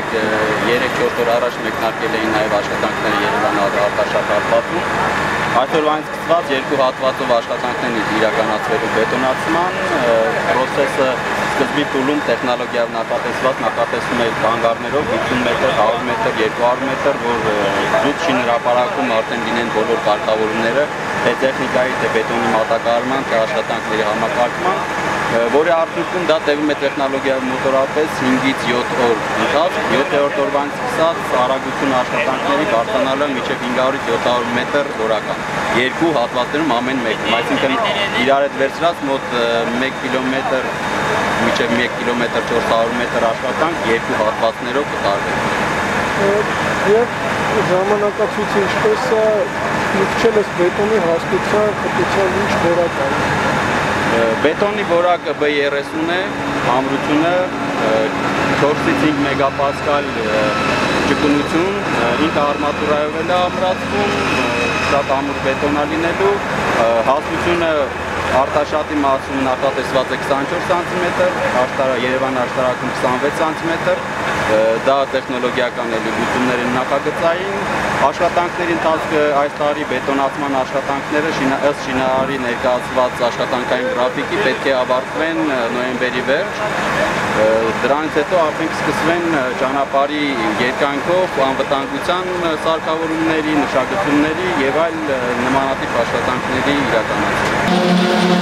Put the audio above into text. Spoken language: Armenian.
մեկ 3-4 օր առաջ մեկնարկել էին նաև աշխատանքները Երևան արտաշատ հատվածում։ Այսօրվանից սկսված երկու հատվածով աշխատանքներն իրականացվելու բետոնացման process-ը սկզբի փուլում տեխնոլոգիայով նախատեսված նախատեսում է կանգառներով 50 մետր, 100 մետր, 200 մետր, որ զուտ շինհրապարակում արդեն լինեն բոլոր կարգավորումները, թե տեխնիկայի, թե բետոնի մատակարարման, թե աշխատանքների համակարգման որի արդյունքում դա տևում է տեխնոլոգիայով մոտորապես 5-ից 7 օր ընթացք, 7-րդ օրվանից սկսած արագություն աշխատանքների բարձրանալը մինչև 500-ից 700 մետր օրական։ Երկու հատվածներում ամեն մեկում, այսինքն իրար հետ վերցրած մոտ 1 կիլոմետր մինչև 1 կիլոմետր 400 մետր աշխատանք երկու հատվածներով կտարվի։ Եվ ժամանակացույցը ինչպես է մտչել ես բետոնի հաստության, խտության ինչ որական։ Բետոնի որակը B30 է, ամրությունը 4-ից 5 մեգապասկալ ճկունություն, ինքը արմատուրայով է ամրացվում, շատ ամուր բետոնա լինելու, հաստությունը արտաշատի մասում նախատեսված է 24 սանտիմետր, աշտարա Երևան աշտարակում 26 սանտիմետր, դա տեխնոլոգիական էլի լուծումներ են նախագծային, աշխատանքների ընթացքը այս տարի բետոնացման աշխատանքները ըստ շինարարի ներկայացված աշխատանքային գրաֆիկի պետք է ավարտվեն նոյեմբերի վերջ, դրանից հետո արդեն կսկսվեն ճանապարհի երկայնքով անվտանգության սարքավորումների, նշագծումների եւ այլ նմանատիպ աշխատանքների իրականացումը։